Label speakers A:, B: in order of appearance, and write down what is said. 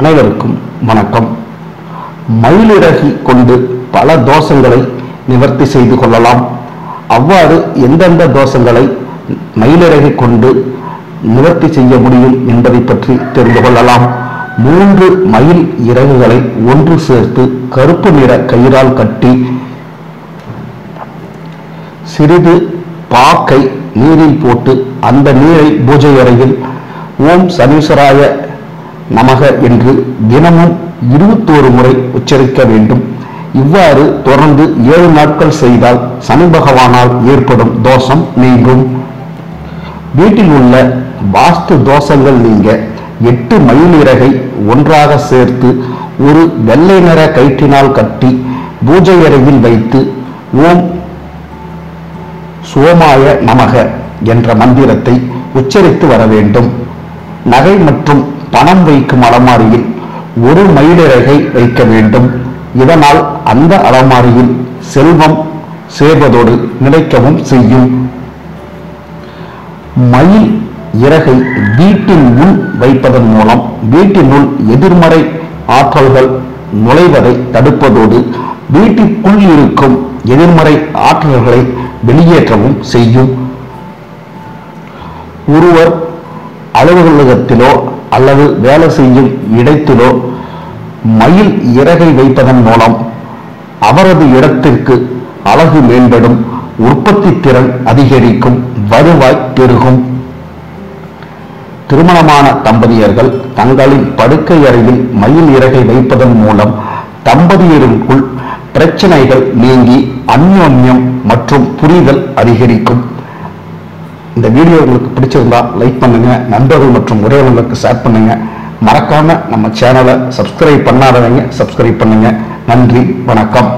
A: அனைவருக்கும் வணக்கம். மயிலிறகி கொண்டு பல தோஷங்களை நிவர்த்தி செய்து கொள்ளலாம். அவ்வாறு எந்தெந்த தோஷங்களை மயிலிறகி கொண்டு நிவர்த்தி செய்ய முடியும் என்பதை பற்றி தெரிந்து கொள்ளலாம். மூன்று மயில் இறகுகளை ஒன்று சேர்த்து கருப்பு நிற கயிறால் கட்டி சிறிது பாக்கை நீரில் போட்டு அந்த நீரை பூஜை அறையில் ஓம் சனீஸ்வராய நமக என்று தினமும் இருபத்தோரு முறை உச்சரிக்க வேண்டும். இவ்வாறு தொடர்ந்து ஏழு நாட்கள் செய்தால் சனி பகவானால் ஏற்படும் தோஷம் நீங்கும். வீட்டில் உள்ள வாஸ்து தோஷங்கள் நீங்க எட்டு மயிலிறகை இறகை ஒன்றாக சேர்த்து ஒரு வெள்ளை நிற கயிற்றினால் கட்டி பூஜை அறையில் வைத்து ஓம் சோமாய நமக என்ற மந்திரத்தை உச்சரித்து வர வேண்டும். நகை மற்றும் பணம் வைக்கும் அலமாரியில் ஒரு மயிலிறகை வைக்க வேண்டும். இதனால் அந்த அலமாரியில் செல்வம் சேர்வதோடு நிலைக்கவும் செய்யும். மயில் இறகை வீட்டின் முன் வைப்பதன் மூலம் வீட்டினுள் எதிர்மறை ஆற்றல்கள் நுழைவதை தடுப்பதோடு வீட்டிற்குள் இருக்கும் எதிர்மறை ஆற்றல்களை வெளியேற்றவும் செய்யும். ஒருவர் அலுவலகத்திலோ அல்லது வேலை செய்யும் இடத்திலோ மயில் இறகை வைப்பதன் மூலம் அவரது இடத்திற்கு அழகு மேம்படும் உற்பத்தி திறன் அதிகரிக்கும் வருவாய் பெருகும். திருமணமான தம்பதியர்கள் தங்களின் படுக்கை அறையில் மயில் இறகை வைப்பதன் மூலம் தம்பதியருக்குள் பிரச்சனைகள் நீங்கி அந்யோன்யம் மற்றும் புரிதல் அதிகரிக்கும். இந்த வீடியோ உங்களுக்கு பிடிச்சிருந்தா லைக் பண்ணுங்க நண்பர்கள் மற்றும் உறவினர்களுக்கு ஷேர் பண்ணுங்க. மறக்காம நம்ம சேனலை சப்ஸ்கிரைப் பண்ணாதவங்க சப்ஸ்கிரைப் பண்ணுங்க. நன்றி வணக்கம்.